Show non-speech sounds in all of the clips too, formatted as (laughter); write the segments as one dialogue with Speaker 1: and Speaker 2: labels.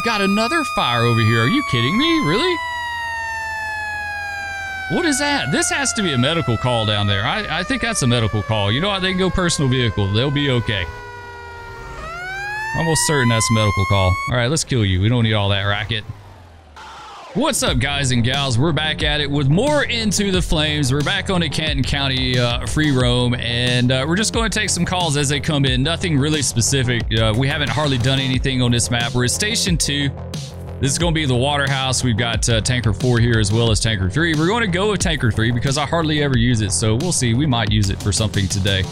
Speaker 1: we've got another fire over here. Are you kidding me? Really? What is that? This has to be a medical call down there. I, I think that's a medical call. You know what? They can go personal vehicle. They'll be okay. Almost certain that's a medical call. All right, let's kill you. We don't need all that racket. What's up, guys and gals? We're back at it with more Into the Flames. We're back on the Canton County uh, free roam, and uh, we're just going to take some calls as they come in. Nothing really specific. Uh, we haven't hardly done anything on this map. We're at Station 2. This is going to be the water house. We've got uh, Tanker 4 here as well as Tanker 3. We're going to go with Tanker 3 because I hardly ever use it, so we'll see. We might use it for something today.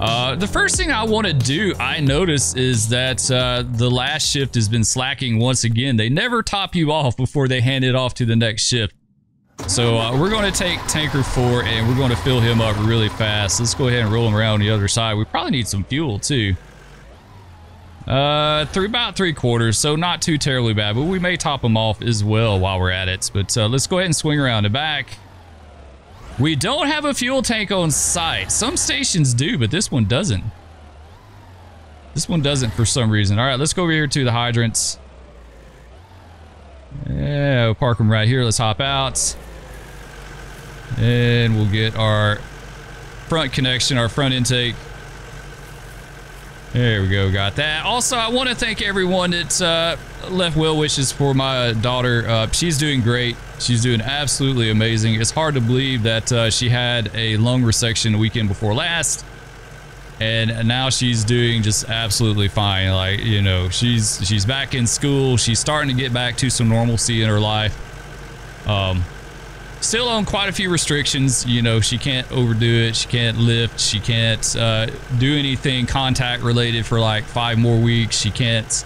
Speaker 1: Uh, the first thing I want to do, I notice, is that uh, the last shift has been slacking once again. They never top you off before they hand it off to the next shift. So uh, we're going to take Tanker 4 and we're going to fill him up really fast. Let's go ahead and roll him around the other side. We probably need some fuel too. Uh, three about three quarters, so not too terribly bad, but we may top them off as well while we're at it. But uh, let's go ahead and swing around the back. We don't have a fuel tank on site. Some stations do, but this one doesn't. This one doesn't for some reason. All right, let's go over here to the hydrants. Yeah, we'll park them right here. Let's hop out. And we'll get our front connection, our front intake. There we go, got that. Also, I want to thank everyone that uh, left well wishes for my daughter. Uh, she's doing great. She's doing absolutely amazing. It's hard to believe that uh, she had a lung resection the weekend before last. And now she's doing just absolutely fine. Like, you know, she's she's back in school. She's starting to get back to some normalcy in her life. Um, still on quite a few restrictions. You know, she can't overdo it. She can't lift. She can't uh, do anything contact related for like five more weeks. She can't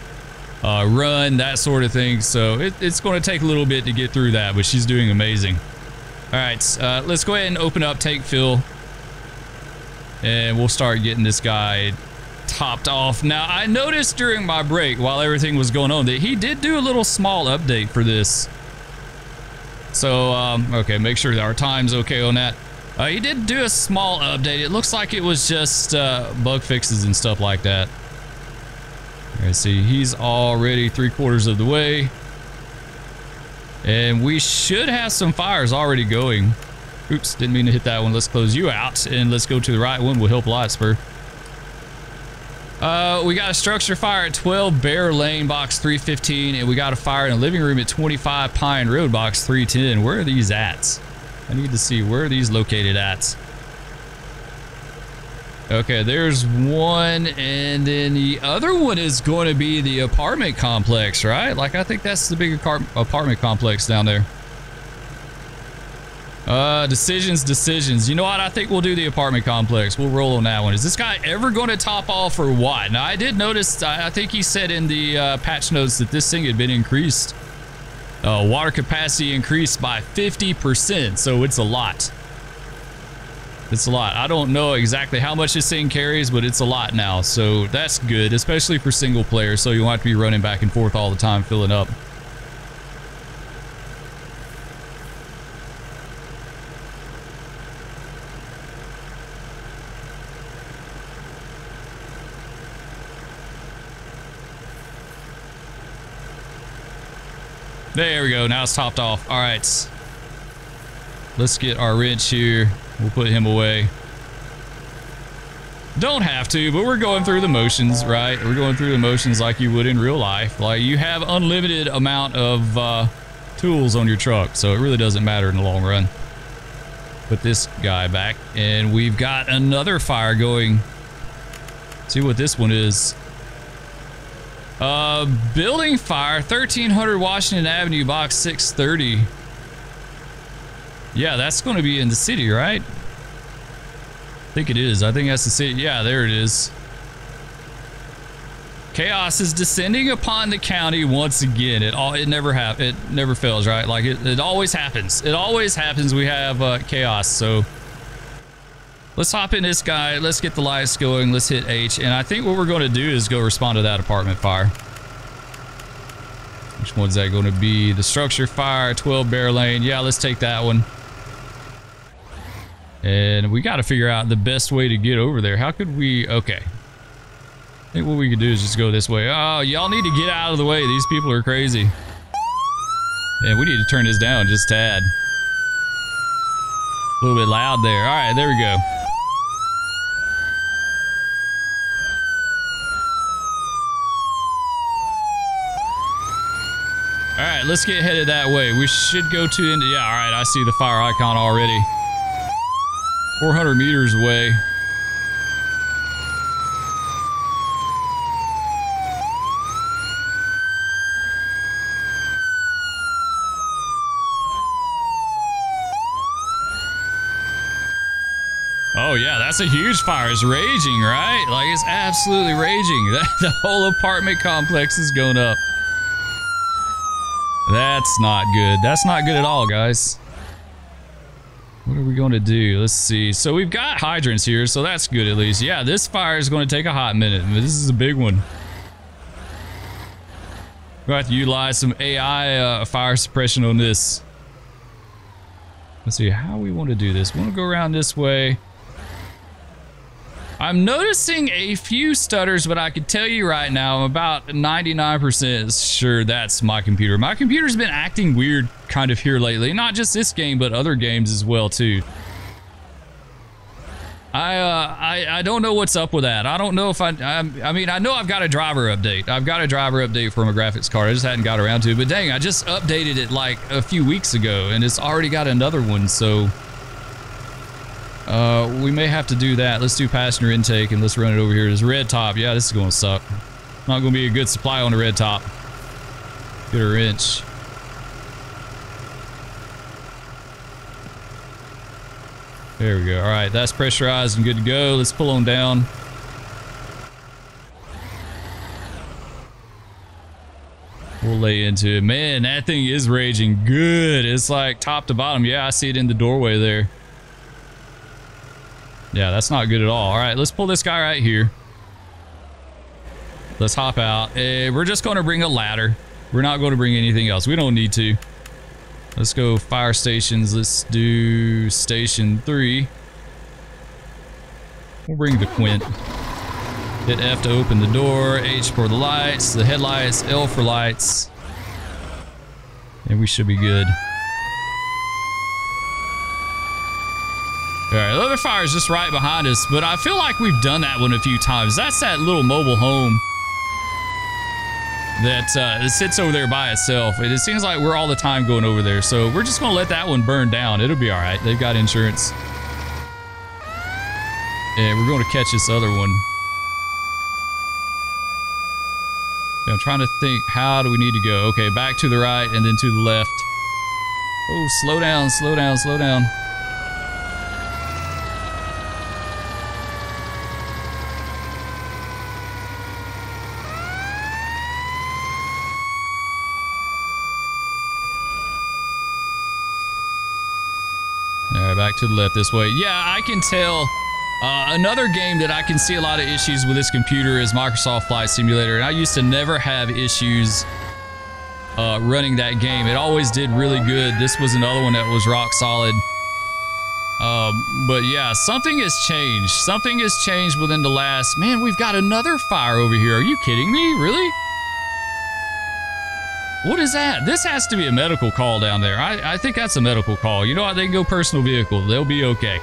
Speaker 1: uh, run, that sort of thing. So it, it's going to take a little bit to get through that, but she's doing amazing. All right, uh, let's go ahead and open up Tank Fill. And we'll start getting this guy topped off. Now, I noticed during my break, while everything was going on, that he did do a little small update for this. So, um, okay, make sure our time's okay on that. Uh, he did do a small update. It looks like it was just uh, bug fixes and stuff like that. I see he's already three quarters of the way. And we should have some fires already going. Oops, didn't mean to hit that one. Let's close you out and let's go to the right one. We'll help a lot, Spur. Uh, we got a structure fire at 12 Bear Lane, box 315, and we got a fire in a living room at 25 Pine Road, box 310. Where are these at? I need to see where are these located at. Okay, there's one, and then the other one is going to be the apartment complex, right? Like, I think that's the big apartment complex down there. Uh, decisions, decisions. You know what? I think we'll do the apartment complex. We'll roll on that one. Is this guy ever going to top off or what? Now, I did notice, I, think he said in the uh, patch notes that this thing had been increased. Uh, water capacity increased by 50%, so it's a lot. It's a lot. I don't know exactly how much this thing carries, but it's a lot now. So that's good, especially for single player. So you won't have to be running back and forth all the time filling up. There we go. Now it's topped off. All right. Let's get our wrench here. We'll put him away. Don't have to, but we're going through the motions, right? We're going through the motions like you would in real life. Like you have unlimited amount of uh, tools on your truck, so it really doesn't matter in the long run. Put this guy back, and we've got another fire going. See what this one is. Uh, building fire, 1300 Washington Avenue, box 630. Yeah, that's going to be in the city, right? I think it is. I think that's the city. Yeah, there it is. Chaos is descending upon the county once again. It all it never have it never fails, right? Like it, it always happens. It always happens. We have uh, chaos. So let's hop in this guy. Let's get the lights going. Let's hit H. And I think what we're going to do is go respond to that apartment fire. Which one's that going to be? The structure fire, 12 Bear Lane. Yeah, let's take that one. And we got to figure out the best way to get over there. How could we... Okay. I think what we could do is just go this way. Oh, y'all need to get out of the way. These people are crazy. Yeah, we need to turn this down just tad. A little bit loud there. All right, there we go. All right, let's get headed that way. We should go to India. Yeah, all right, I see the fire icon already. 400 meters away. Oh yeah, that's a huge fire. It's raging, right? Like it's absolutely raging. (laughs) the whole apartment complex is going up. That's not good. That's not good at all, guys. What are we going to do? Let's see. So we've got hydrants here, so that's good at least. Yeah, this fire is going to take a hot minute, this is a big one. We'll have to utilize some AI uh, fire suppression on this. Let's see how we want to do this. We want to go around this way. I'm noticing a few stutters, but I can tell you right now, I'm about 99% sure that's my computer. My computer's been acting weird kind of here lately. Not just this game, but other games as well, too. I, uh, I, I don't know what's up with that. I don't know if I, I, I mean, I know I've got a driver update. I've got a driver update for my graphics card. I just hadn't got around to it. But dang, I just updated it like a few weeks ago, and it's already got another one, so... Uh, we may have to do that. Let's do passenger intake and let's run it over here. This red top. Yeah, this is going to suck. Not going to be a good supply on the red top. Get a wrench. There we go. All right, that's pressurized and good to go. Let's pull on down. We'll lay into it. Man, that thing is raging good. It's like top to bottom. Yeah, I see it in the doorway there. Yeah, that's not good at all. All right, let's pull this guy right here. Let's hop out. Uh, we're just going to bring a ladder. We're not going to bring anything else. We don't need to. Let's go fire stations. Let's do station three. We'll bring the Quint. Hit F to open the door, H for the lights, the headlights, L for lights. And we should be good. All right, the other fire is just right behind us, but I feel like we've done that one a few times. That's that little mobile home that uh, sits over there by itself. It, it seems like we're all the time going over there, so we're just going to let that one burn down. It'll be all right. They've got insurance. And we're going to catch this other one. I'm trying to think, how do we need to go? Okay, back to the right and then to the left. Oh, slow down, slow down, slow down. back to the left this way. Yeah, I can tell. Uh, another game that I can see a lot of issues with this computer is Microsoft Flight Simulator, and I used to never have issues uh, running that game. It always did really good. This was another one that was rock solid. Um, but yeah, something has changed. Something has changed within the last... Man, we've got another fire over here. Are you kidding me? Really? What is that? This has to be a medical call down there. I, I think that's a medical call. You know what? They can go personal vehicle. They'll be okay.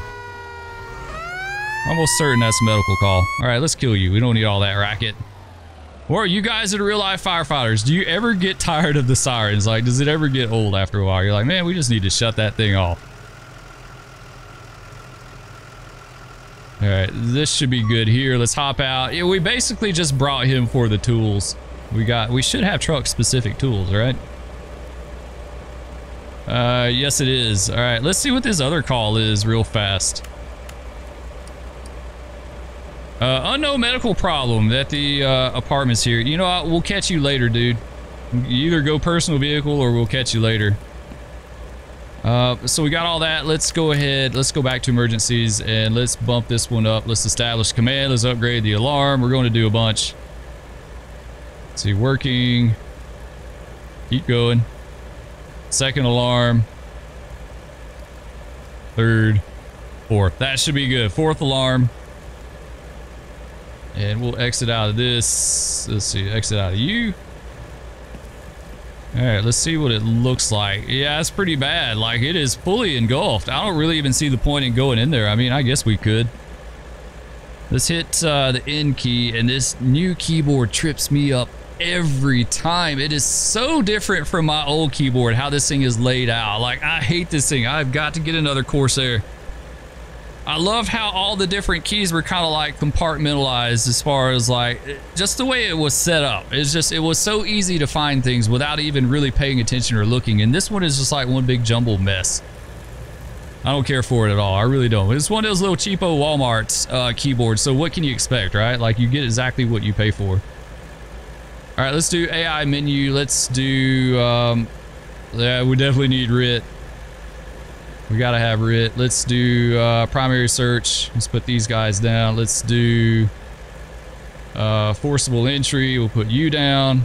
Speaker 1: Almost certain that's a medical call. All right, let's kill you. We don't need all that racket. Or you guys are real life firefighters, do you ever get (laughs) tired of the sirens? Like, does it ever get old after a while? You're like, man, we just need to shut that thing off. All right, this should be good here. Let's hop out. Yeah, we basically just brought him for the tools. We got, we should have truck specific tools, right? Uh, yes it is. All right, let's see what this other call is real fast. Uh, unknown medical problem at the uh, apartments here. You know what? We'll catch you later, dude. Either go personal vehicle or we'll catch you later. Uh, so we got all that. Let's go ahead. Let's go back to emergencies and let's bump this one up. Let's establish command. Let's upgrade the alarm. We're going to do a bunch. Let's see, working. Keep going. Second alarm. Third. Fourth. That should be good. Fourth alarm. And we'll exit out of this. Let's see, exit out of you. All right, let's see what it looks like. Yeah, it's pretty bad. Like, it is fully engulfed. I don't really even see the point in going in there. I mean, I guess we could. Let's hit uh, the N key, and this new keyboard trips me up every time. It is so different from my old keyboard, how this thing is laid out. Like, I hate this thing. I've got to get another Corsair. I love how all the different keys were kind of like compartmentalized as far as like just the way it was set up. It's just it was so easy to find things without even really paying attention or looking. And this one is just like one big jumbled mess. I don't care for it at all. I really don't. It's one of those little cheapo Walmart uh, keyboards. So what can you expect, right? Like you get exactly what you pay for. All right, let's do AI menu. Let's do. Um, yeah, we definitely need RIT. We gotta have RIT. Let's do uh, primary search. Let's put these guys down. Let's do uh, forcible entry. We'll put you down.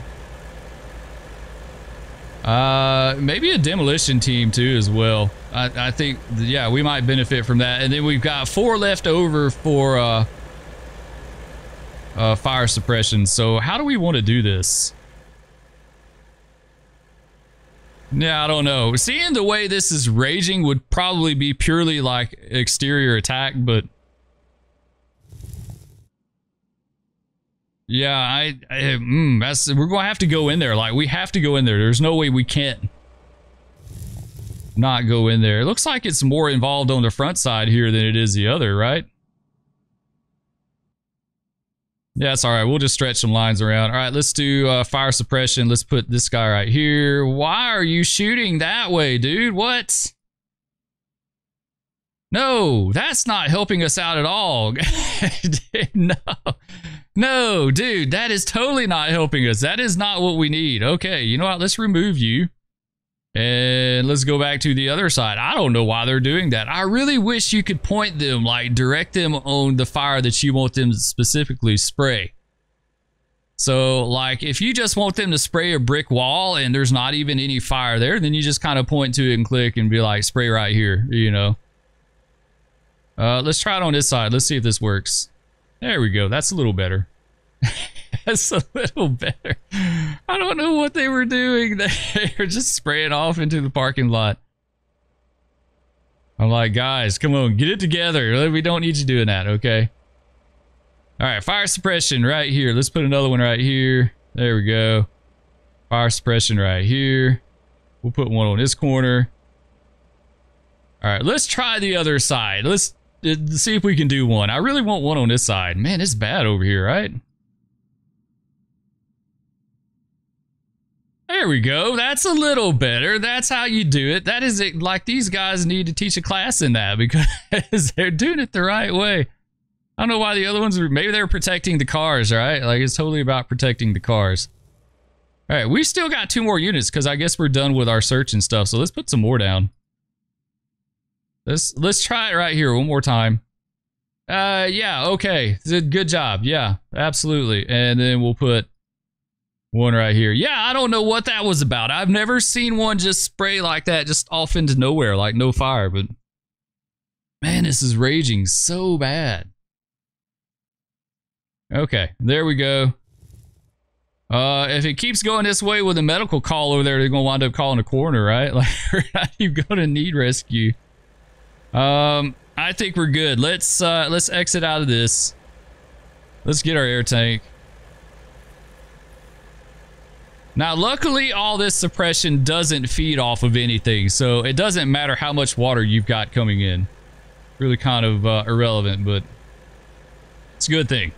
Speaker 1: Uh, maybe a demolition team too as well. I, I think, yeah, we might benefit from that. And then we've got four left over for uh, fire suppression. So how do we want to do this? Yeah, I don't know. Seeing the way this is raging would probably be purely like exterior attack, but yeah, I, I mm, that's we're gonna have to go in there. Like we have to go in there. There's no way we can't not go in there. It looks like it's more involved on the front side here than it is the other, right? Yeah, it's all right. We'll just stretch some lines around. All right, let's do uh, fire suppression. Let's put this guy right here. Why are you shooting that way, dude? What? No, that's not helping us out at all. (laughs) no, no, dude, that is totally not helping us. That is not what we need. Okay, you know what? Let's remove you. And let's go back to the other side. I don't know why they're doing that. I really wish you could point them, like direct them on the fire that you want them to specifically spray. So, like, if you just want them to spray a brick wall and there's not even any fire there, then you just kind of point to it and click and be like, spray right here, you know. Uh, let's try it on this side. Let's see if this works. There we go. That's a little better. (laughs) That's (laughs) a little better. I don't know what they were doing. (laughs) They were just spraying off into the parking lot. I'm like, guys, come on, get it together. We don't need you doing that, okay? All right, fire suppression right here. Let's put another one right here. There we go. Fire suppression right here. We'll put one on this corner. All right, let's try the other side. Let's uh, see if we can do one. I really want one on this side. Man, it's bad over here, right? There we go. That's a little better. That's how you do it. That is it. Like these guys need to teach a class in that (laughs) because they're doing it the right way. I don't know why the other ones were. Maybe they're protecting the cars, right? Like it's totally about protecting the cars. All right, we still got two more units because I guess we're done with our search and stuff. So let's put some more down. Let's let's try it right here one more time. Uh, yeah, okay, good job. Yeah, absolutely. And then we'll put one right here. Yeah, I don't know what that was about. I've never seen one just spray like that, just off into nowhere, like no fire. But man, this is raging so bad. Okay, there we go. Uh, if it keeps going this way with a medical call over there, they're gonna wind up calling a coroner, right? (laughs) Like, you go to need rescue. Um, I think we're good. Let's uh, let's exit out of this. Let's get our air tank. Now, luckily, all this suppression doesn't feed off of anything, so it doesn't matter how much water you've got coming in. Really kind of uh, irrelevant, but it's a good thing.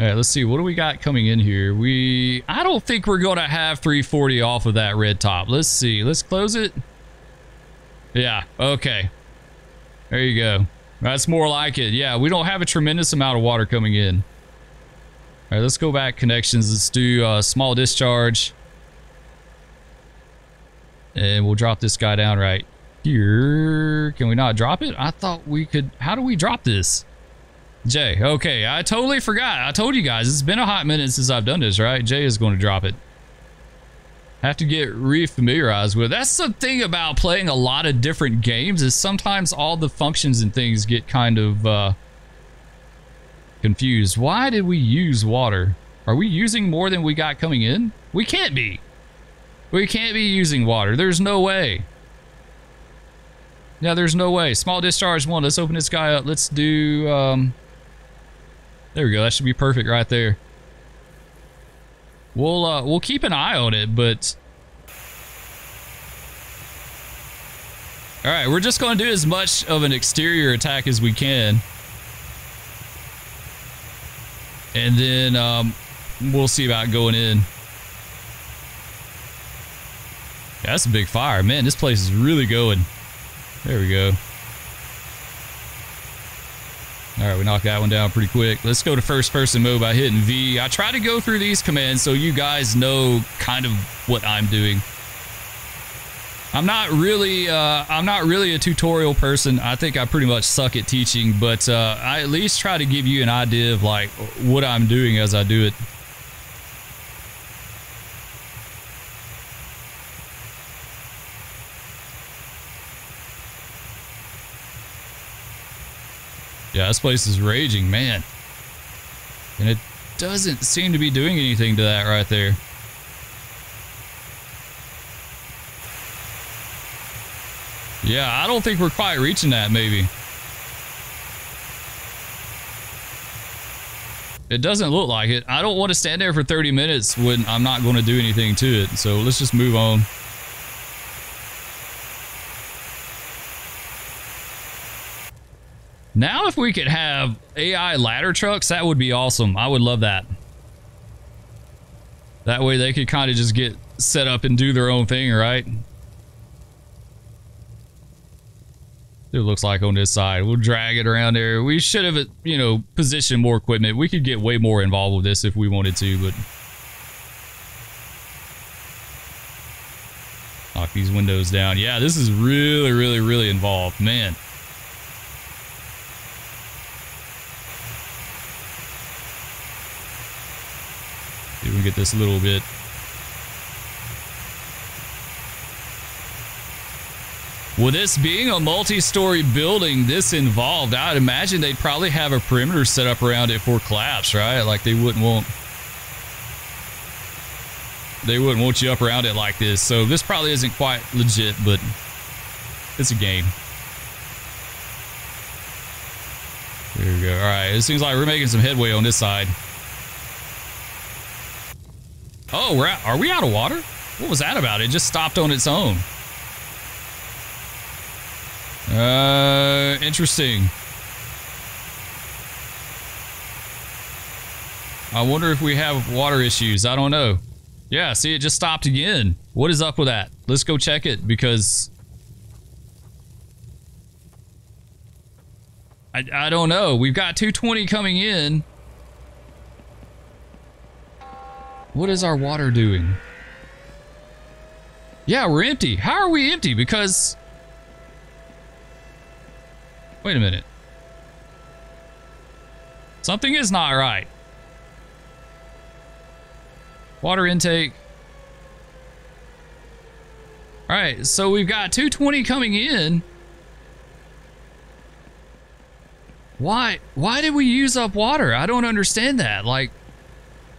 Speaker 1: All right, let's see. What do we got coming in here? We... I don't think we're going to have 340 off of that red top. Let's see. Let's close it. Yeah, okay. There you go. That's more like it. Yeah, we don't have a tremendous amount of water coming in. All right, let's go back connections. Let's do a small discharge. And we'll drop this guy down right here. Can we not drop it? I thought we could. How do we drop this? J, okay. I totally forgot. I told you guys, it's been a hot minute since I've done this, right? J is going to drop it. Have to get re-familiarized with. That's the thing about playing a lot of different games is sometimes all the functions and things get kind of... Uh, confused. Why did we use water? Are we using more than we got coming in? We can't be. We can't be using water. There's no way. Yeah, there's no way. Small discharge one. Let's open this guy up. Let's do, um... There we go. That should be perfect right there. We'll, uh, we'll keep an eye on it, but... Alright, we're just going to do as much of an exterior attack as we can. And then, um, we'll see about going in. Yeah, that's a big fire. Man, this place is really going. There we go. All right, we knocked that one down pretty quick. Let's go to first person mode by hitting V. I try to go through these commands so you guys know kind of what I'm doing. I'm not really uh, I'm not really a tutorial person. I think I pretty much suck at teaching, but uh, I at least try to give you an idea of like what I'm doing as I do it. Yeah, this place is raging, man. And it doesn't seem to be doing anything to that right there. Yeah, I don't think we're quite reaching that, maybe. It doesn't look like it. I don't want to stand there for 30 minutes when I'm not going to do anything to it. So let's just move on. Now if we could have AI ladder trucks, that would be awesome. I would love that. That way they could kind of just get set up and do their own thing, right? It looks like on this side. We'll drag it around there. We should have, you know, positioned more equipment. We could get way more involved with this if we wanted to, but... Knock these windows down. Yeah, this is really, really, really involved. Man. See if we can get this a little bit With this being a multi-story building this involved, I'd imagine they'd probably have a perimeter set up around it for collapse, right? Like they wouldn't want they wouldn't want you up around it like this. So this probably isn't quite legit, but it's a game. There we go. All right, it seems like we're making some headway on this side. Oh, we're are we out of water? What was that about? It just stopped on its own. Uh, interesting. I wonder if we have water issues. I don't know. Yeah, see, it just stopped again. What is up with that? Let's go check it because... I, I don't know. We've got 220 coming in. What is our water doing? Yeah, we're empty. How are we empty? Because Wait a minute. Something is not right. Water intake. All right, so we've got 220 coming in. Why? Why did we use up water? I don't understand that. Like,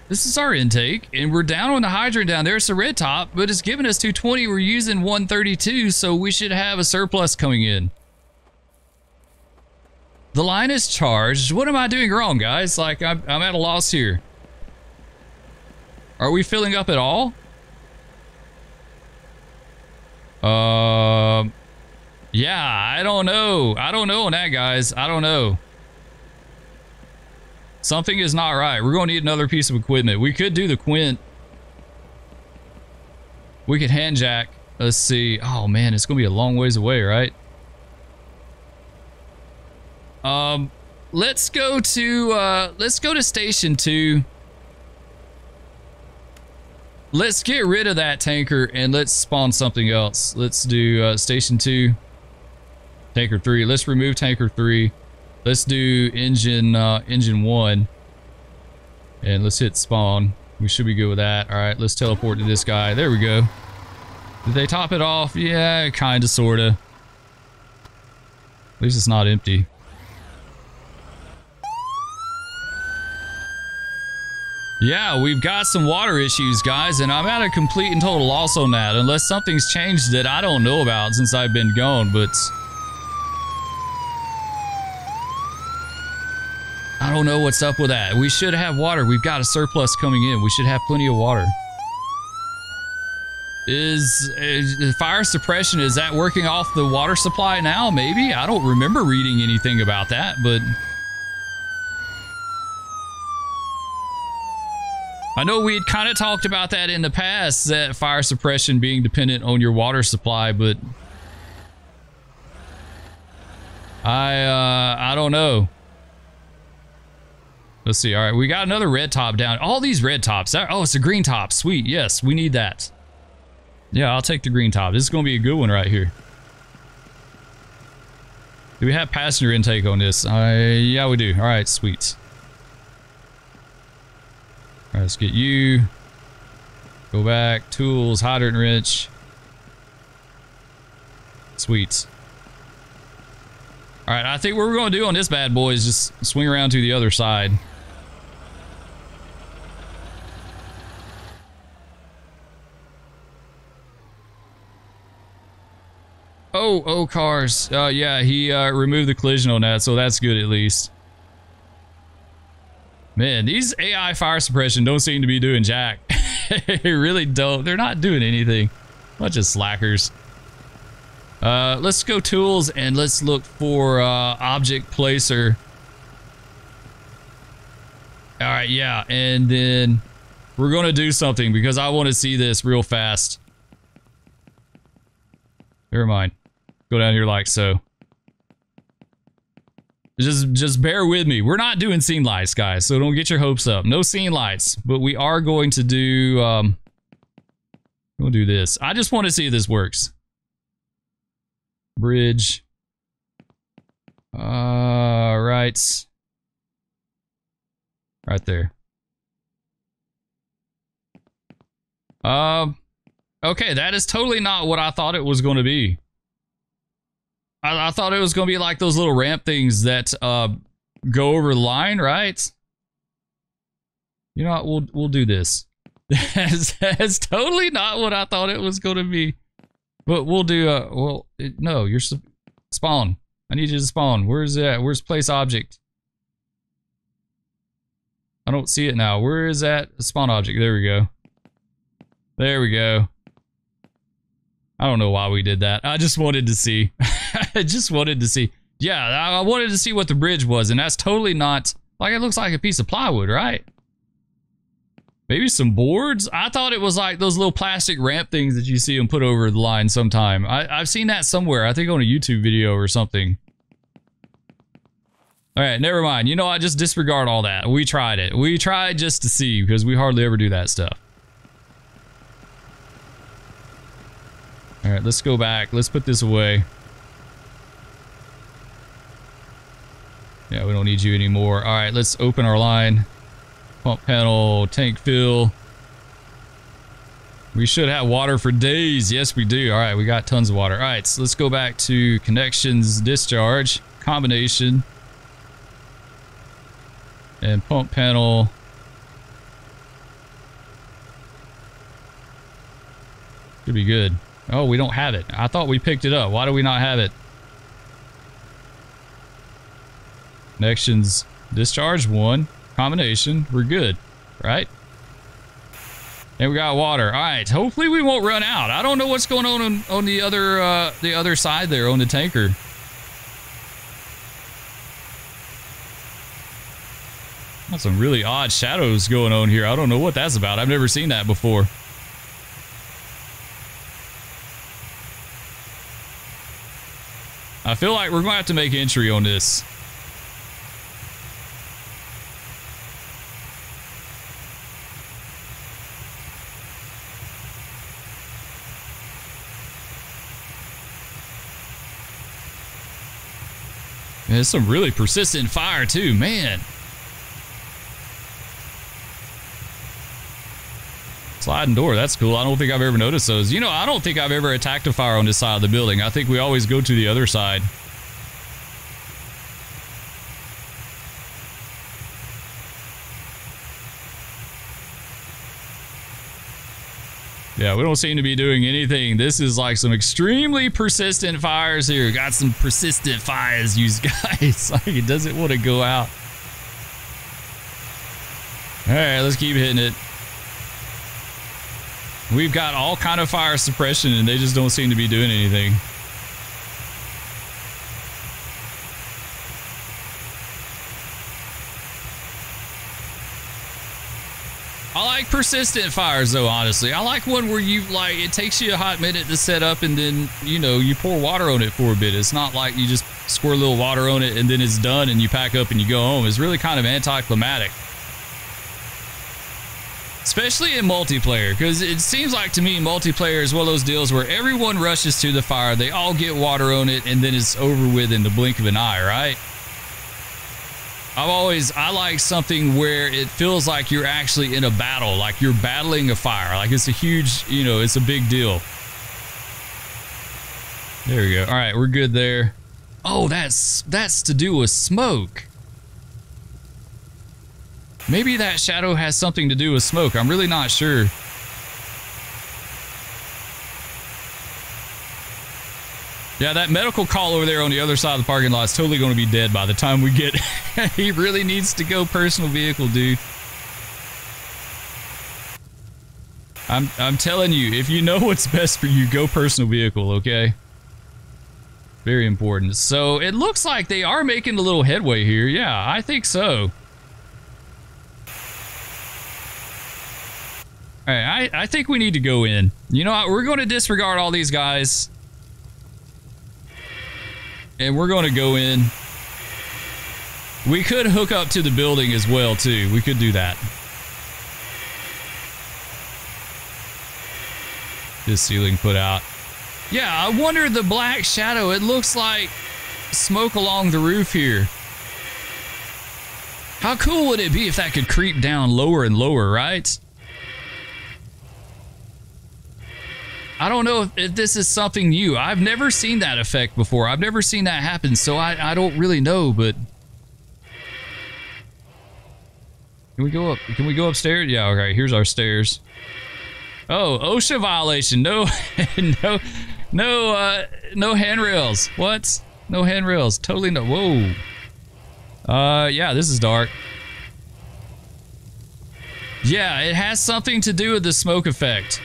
Speaker 1: this is our intake, and we're down on the hydrant down there. It's a red top, but it's giving us 220. We're using 132, so we should have a surplus coming in. The line is charged. What am I doing wrong, guys? Like, I'm, I'm at a loss here. Are we filling up at all? Um, uh, yeah, I don't know. I don't know on that, guys. I don't know. Something is not right. We're going to need another piece of equipment. We could do the quint. We could hand jack. Let's see. Oh, man, it's going to be a long ways away, right? Um, let's go to uh, let's go to station two. Let's get rid of that tanker and let's spawn something else. Let's do uh, station two, tanker three. Let's remove tanker three. Let's do engine uh, engine one, and let's hit spawn. We should be good with that. All right, let's teleport to this guy. There we go. Did they top it off? Yeah, kind of, sort of. At least it's not empty. Yeah, we've got some water issues, guys, and I'm at a complete and total loss on that, unless something's changed that I don't know about since I've been gone, but... I don't know what's up with that. We should have water. We've got a surplus coming in. We should have plenty of water. Is, is fire suppression, is that working off the water supply now? Maybe? I don't remember reading anything about that, but... I know we had kind of talked about that in the past, that fire suppression being dependent on your water supply, but I uh, I don't know. Let's see. All right, we got another red top down. All these red tops. Oh, it's a green top. Sweet. Yes, we need that. Yeah, I'll take the green top. This is going to be a good one right here. Do we have passenger intake on this? Uh, yeah, we do. All right, sweet. Right, let's get you. Go back. Tools, hydrant wrench. Sweets. All right, I think what we're going to do on this bad boy is just swing around to the other side. Oh, oh, cars. Uh, yeah, he uh, removed the collision on that, so that's good at least. Man, these AI fire suppression don't seem to be doing jack. (laughs) they really don't. They're not doing anything. Bunch of slackers. Uh, let's go tools and let's look for uh, object placer. All right, yeah, and then we're going to do something because I want to see this real fast. Never mind. Go down here like so. Just just bear with me. We're not doing scene lights, guys, so don't get your hopes up. No scene lights, but we are going to do um we'll do this. I just want to see if this works. Bridge. Uh right. Right there. Um okay, that is totally not what I thought it was going to be. I, I thought it was going to be like those little ramp things that uh, go over the line, right? You know what? We'll, we'll do this. (laughs) that's, that's totally not what I thought it was going to be. But we'll do, uh, well, it, no, you're spawn. I need you to spawn. Where's that? Where's place object? I don't see it now. Where is that spawn object? There we go. There we go. I don't know why we did that. I just wanted to see. (laughs) I (laughs) just wanted to see. Yeah, I wanted to see what the bridge was, and that's totally not... Like, it looks like a piece of plywood, right? Maybe some boards? I thought it was like those little plastic ramp things that you see them put over the line sometime. I, I've seen that somewhere. I think on a YouTube video or something. All right, never mind. You know, I just disregard all that. We tried it. We tried just to see because we hardly ever do that stuff. All right, let's go back. Let's put this away. Yeah, we don't need you anymore. All right, let's open our line. Pump panel, tank fill. We should have water for days. Yes, we do. All right, we got tons of water. All right, so let's go back to connections, discharge, combination, and pump panel. Should be good. Oh, we don't have it. I thought we picked it up. Why do we not have it? Connections discharge one. Combination. We're good. Right? And we got water. All right. Hopefully we won't run out. I don't know what's going on on, on the other uh, the other side there on the tanker. Got some really odd shadows going on here. I don't know what that's about. I've never seen that before. I feel like we're going to have to make entry on this. There's some really persistent fire too, man. Sliding door, that's cool. I don't think I've ever noticed those. You know, I don't think I've ever attacked a fire on this side of the building. I think we always go to the other side. We don't seem to be doing anything. This is like some extremely persistent fires here. Got some persistent fires, you guys. (laughs) like it doesn't want to go out. All right, let's keep hitting it. We've got all kind of fire suppression and they just don't seem to be doing anything. I like persistent fires though, honestly. I like one where you like it takes you a hot minute to set up and then, you know, you pour water on it for a bit. It's not like you just squirt a little water on it and then it's done and you pack up and you go home. It's really kind of anticlimactic. Especially in multiplayer, because it seems like to me multiplayer is one of those deals where everyone rushes to the fire, they all get water on it, and then it's over with in the blink of an eye, right? I've always I like something where it feels like you're actually in a battle, like you're battling a fire, like it's a huge, you know, it's a big deal. There we go. All right, we're good there. Oh, that's that's to do with smoke. Maybe that shadow has something to do with smoke. I'm really not sure. Yeah, that medical call over there on the other side of the parking lot is totally going to be dead by the time we get... (laughs) he really needs to go personal vehicle, dude. I'm, I'm telling you, if you know what's best for you, go personal vehicle, okay? Very important. So, it looks like they are making a little headway here. Yeah, I think so. Alright, I, I think we need to go in. You know what? We're going to disregard all these guys. And we're going to go in. We could hook up to the building as well, too. We could do that. This ceiling put out. Yeah, I wonder the black shadow. It looks like smoke along the roof here. How cool would it be if that could creep down lower and lower, right? I don't know if, if, this is something new. I've never seen that effect before. I've never seen that happen, so I, I don't really know, but... Can we go up? Can we go upstairs? Yeah, okay, here's our stairs. Oh, OSHA violation. No, (laughs) no, no, uh, no handrails. What? No handrails. Totally no. Whoa. Uh, yeah, this is dark. Yeah, it has something to do with the smoke effect.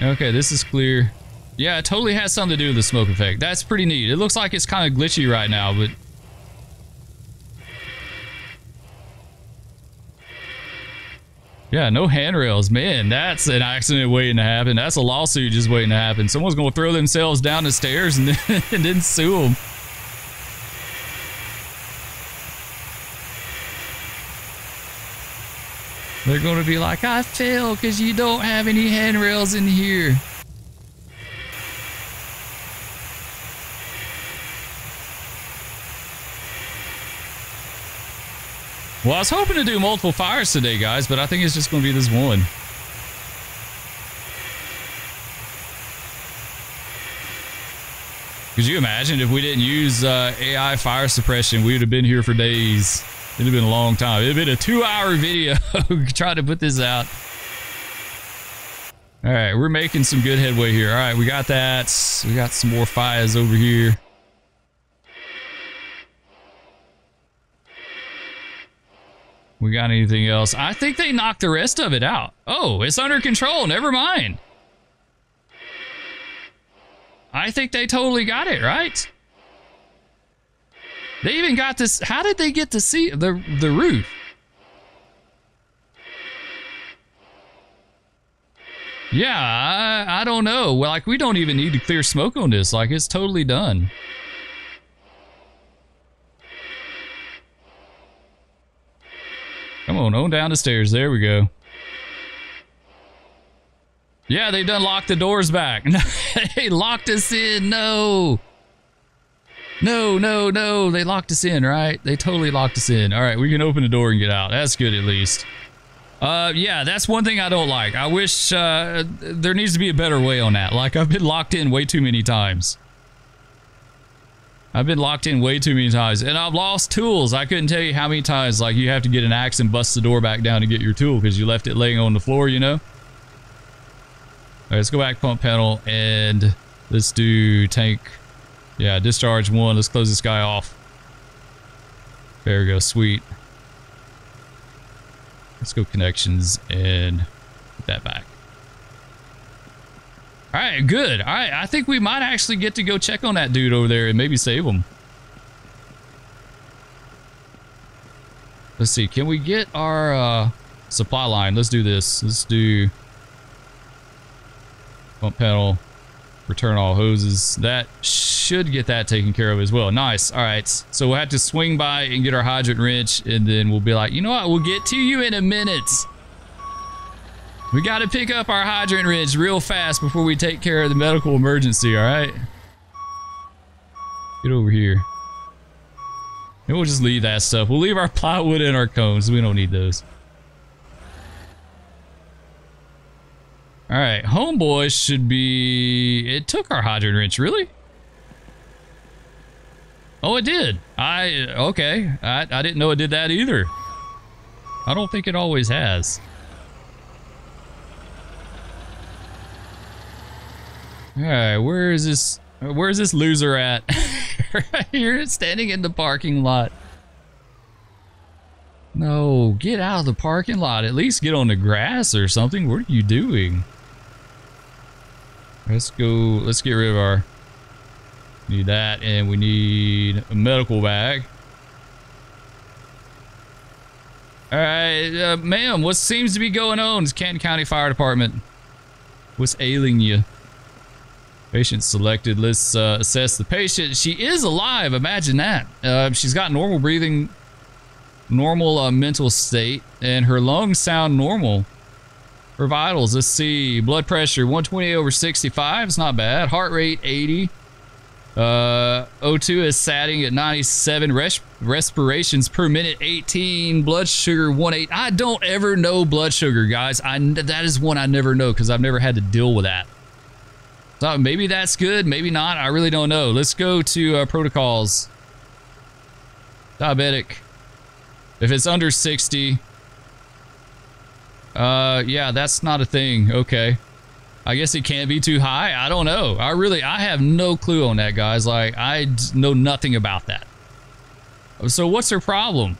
Speaker 1: Okay, this is clear. Yeah, it totally has something to do with the smoke effect. That's pretty neat. It looks like it's kind of glitchy right now, but... Yeah, no handrails. Man, that's an accident waiting to happen. That's a lawsuit just waiting to happen. Someone's going to throw themselves down the stairs and (laughs) then, and then sue them. They're going to be like, I fail because you don't have any handrails in here. Well, I was hoping to do multiple fires today, guys, but I think it's just going to be this one. Could you imagine if we didn't use uh, AI fire suppression, we would have been here for days. It'd been a long time. It'd been a two-hour video (laughs) trying to put this out. All right, we're making some good headway here. All right, we got that. We got some more fires over here. We got anything else? I think they knocked the rest of it out. Oh, it's under control. Never mind. I think they totally got it, right? They even got this. How did they get to see the the roof? Yeah, I, I don't know. Well, like, we don't even need to clear smoke on this. Like, it's totally done. Come on, on down the stairs. There we go. Yeah, they've done locked the doors back. (laughs) they locked us in. No. No, no, no. They locked us in, right? They totally locked us in. All right, we can open the door and get out. That's good at least. Uh, yeah, that's one thing I don't like. I wish uh, there needs to be a better way on that. Like, I've been locked in way too many times. I've been locked in way too many times. And I've lost tools. I couldn't tell you how many times, like, you have to get an axe and bust the door back down to get your tool because you left it laying on the floor, you know? All right, let's go back pump panel and let's do tank. Yeah, discharge one. Let's close this guy off. There we go. Sweet. Let's go connections and put that back. All right, good. All right, I think we might actually get to go check on that dude over there and maybe save him. Let's see. Can we get our uh, supply line? Let's do this. Let's do pump panel, return all hoses. That should get that taken care of as well. Nice. All right. So we'll have to swing by and get our hydrant wrench, and then we'll be like, you know what? We'll get to you in a minute. We got to pick up our hydrant wrench real fast before we take care of the medical emergency, all right? Get over here. And we'll just leave that stuff. We'll leave our (laughs) plywood and our cones. We don't need those. All right, homeboy should be... It took our hydrant wrench, really? Oh, it did. I... Okay. I, I didn't know it did that either. I don't think it always has. All right, where is this... Where's this loser at? (laughs) You're standing in the parking lot. No, get out of the parking lot. At least get on the grass or something. What are you doing? Let's go. Let's get rid of our... Need that, and we need a medical bag. All right, uh, ma'am, what seems to be going on? It's Canton County Fire Department. What's ailing you? Patient selected. Let's uh, assess the patient. She is alive. Imagine that. Uh, she's got normal breathing, normal uh, mental state, and her lungs sound normal. Her vitals, let's see. Blood pressure, 120 over 65. It's not bad. Heart rate, 80. Uh, O2 is satting at 97. Res respirations per minute, 18. Blood sugar, 1.8. I don't ever know blood sugar, guys. I That is one I never know because I've never had to deal with that. So maybe that's good, maybe not. I really don't know. Let's go to uh, protocols. Diabetic. If it's under 60. Uh, yeah, that's not a thing. Okay. I guess it can't be too high. I don't know. I really, I have no clue on that, guys. Like, I know nothing about that. So what's her problem?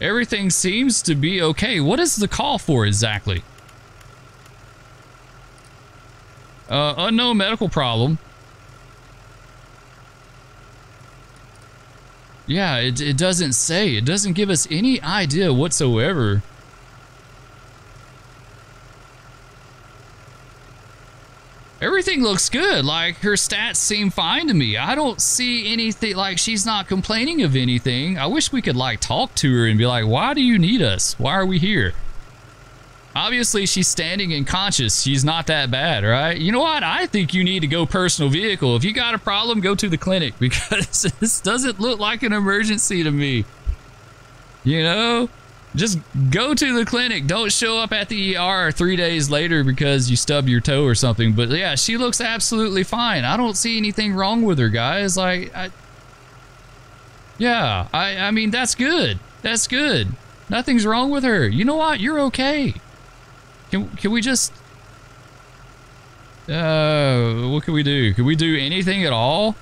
Speaker 1: Everything seems to be okay. What is the call for exactly? Uh, unknown medical problem. Yeah, it, it doesn't say. It doesn't give us any idea whatsoever. Everything looks good. Like, her stats seem fine to me. I don't see anything, like, she's not complaining of anything. I wish we could, like, talk to her and be like, why do you need us? Why are we here? Obviously, she's standing and conscious. She's not that bad, right? You know what? I think you need to go personal vehicle. If you got a problem, go to the clinic (laughs) because this doesn't look like an emergency to me. You know? Just go to the clinic. Don't show up at the ER three days later because you stubbed your toe or something. But yeah, she looks absolutely fine. I don't see anything wrong with her, guys. Like, I, yeah, I, I mean, that's good. That's good. Nothing's wrong with her. You know what? You're okay. Can can we just uh what can we do? Can we do anything at all?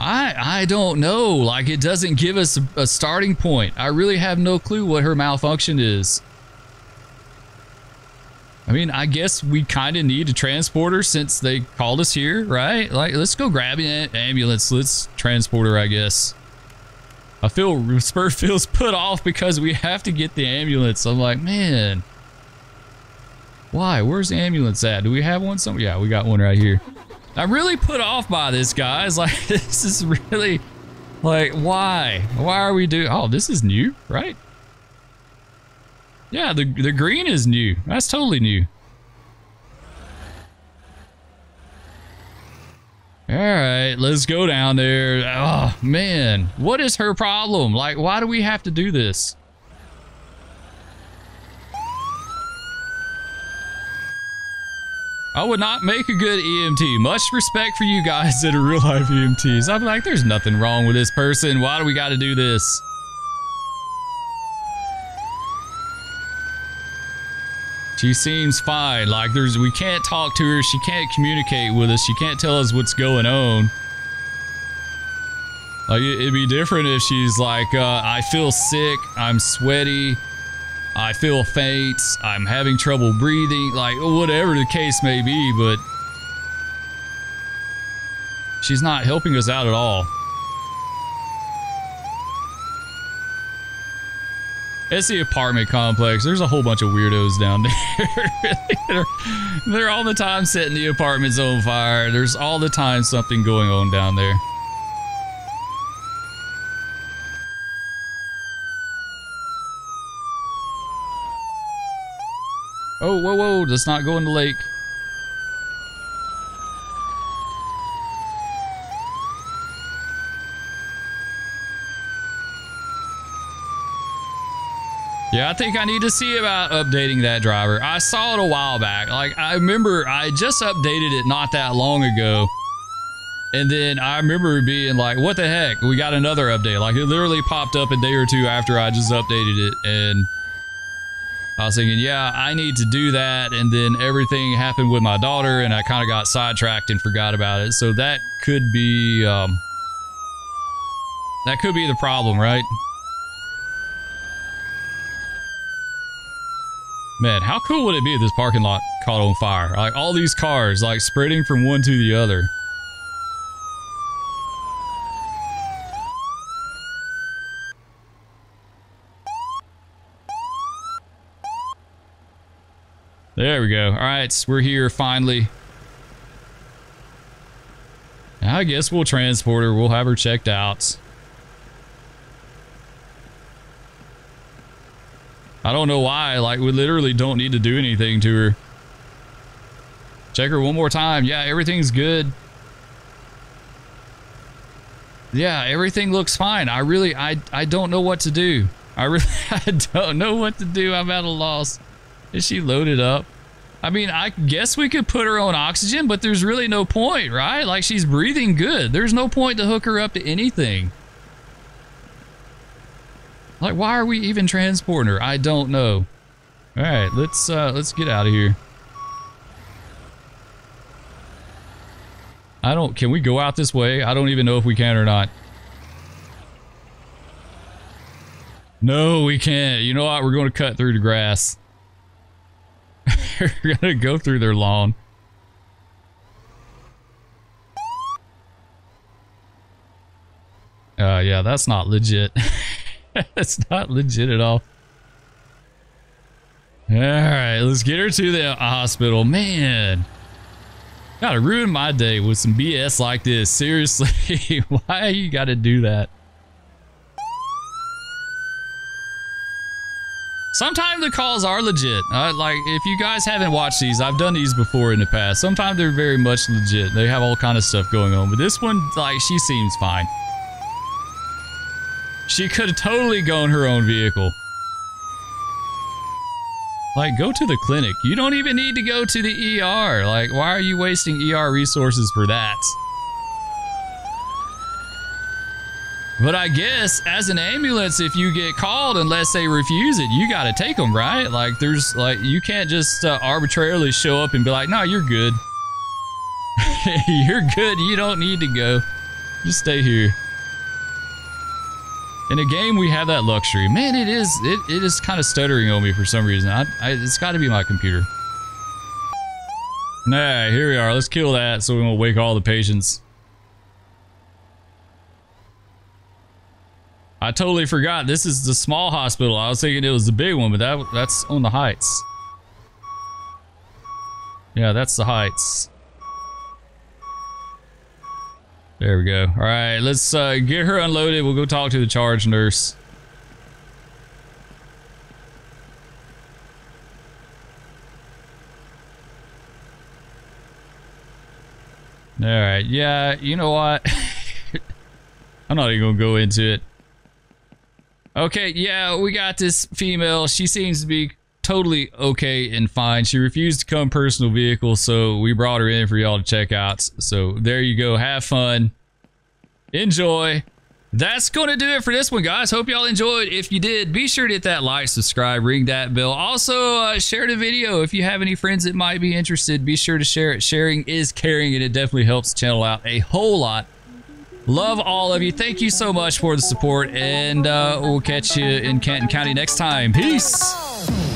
Speaker 1: I I don't know. Like it doesn't give us a, starting point. I really have no clue what her malfunction is. I mean, I guess we kind of need a transporter since they called us here, right? Like, let's go grab an ambulance. Let's transport her, I guess. I feel Spur feels put off because we have to get the ambulance. I'm like, man, why? Where's the ambulance at? Do we have one somewhere? Yeah, we got one right here. I'm really put off by this, guys. (laughs) Like, this is really, like, why? Why are we doing? Oh, this is new, right? Yeah, the the green is new. That's totally new. All right, let's go down there. Oh, man. What is her problem? Like, why do we have to do this? I would not make a good EMT. Much respect for you guys that are real life EMTs. I'm like, there's nothing wrong with this person. Why do we got to do this? She seems fine. Like there's, we can't talk to her. She can't communicate with us. She can't tell us what's going on. Like it'd be different if she's like, uh, I feel sick. I'm sweaty. I feel faint. I'm having trouble breathing. Like whatever the case may be, but she's not helping us out at all. It's the apartment complex. There's a whole bunch of weirdos down (laughs) there. they're, they're all the time setting the apartments on fire. There's all the time something going on down there. Whoa, whoa, let's not go in the lake. Yeah, I think I need to see about updating that driver. I saw it a while back. Like, I remember I just updated it not that long ago. And then I remember being like, what the heck? We got another update. Like, it literally popped up a day or two after I just updated it. And I was thinking, yeah, I need to do that. And then everything happened with my daughter, and I kind of got sidetracked and forgot about it. So that could be, um, that could be the problem, right? Man, how cool would it be if this parking lot caught on fire? Like all these cars, like spreading from one to the other. There we go. All right, we're here finally. I guess we'll transport her. We'll have her checked out. I don't know why. Like, we literally don't need to do anything to her. Check her one more time. Yeah, everything's good. Yeah, everything looks fine. I really, I, I don't know what to do. I really, (laughs) I don't know what to do. I'm at a loss. Is she loaded up? I mean, I guess we could put her on oxygen, but there's really no point, right? Like, she's breathing good. There's no point to hook her up to anything. Like, why are we even transporting her? I don't know. All right, let's uh, let's get out of here. I don't. Can we go out this way? I don't even know if we can or not. No, we can't. You know what? We're going to cut through the grass. (laughs) Going to go through their lawn. Uh, yeah, that's not legit. (laughs) That's not legit at all. All right, let's get her to the hospital. Man, gotta ruin my day with some BS like this. Seriously, (laughs) why you gotta do that? Sometimes the calls are legit. Uh, like, if you guys haven't watched these, I've done these before in the past. Sometimes they're very much legit. They have all kind of stuff going on. But this one, like, she seems fine. She could have totally gone her own vehicle. Like, go to the clinic. You don't even need to go to the ER. Like, why are you wasting ER resources for that? But I guess as an ambulance, if you get called, unless they refuse it, you got to take them, right? Like, there's like, you can't just uh, arbitrarily show up and be like, no, you're good. (laughs) you're good. You don't need to go. Just stay here. In a game, we have that luxury. Man, it is it, it is kind of stuttering on me for some reason. I, I, it's got to be my computer. Nah, here we are. Let's kill that so we won't wake all the patients. I totally forgot. This is the small hospital. I was thinking it was the big one, but that that's on the heights. Yeah, that's the heights. There we go. All right, let's uh, get her unloaded. We'll go talk to the charge nurse. All right. Yeah, you know what? (laughs) I'm not even going to go into it. Okay, yeah, we got this female. She seems to be totally okay and fine. She refused to come personal vehicle, so we brought her in for y'all to check out. So there you go. Have fun. Enjoy. that's going to do it for this one, guys. Hope y'all enjoyed. If you did, be sure to hit that like, subscribe, ring that bell. Also, uh, share the video. If you have any friends that might be interested, be sure to share it. Sharing is caring, and it definitely helps the channel out a whole lot. Love all of you. Thank you so much for the support, and uh, we'll catch you in Canton County next time. Peace.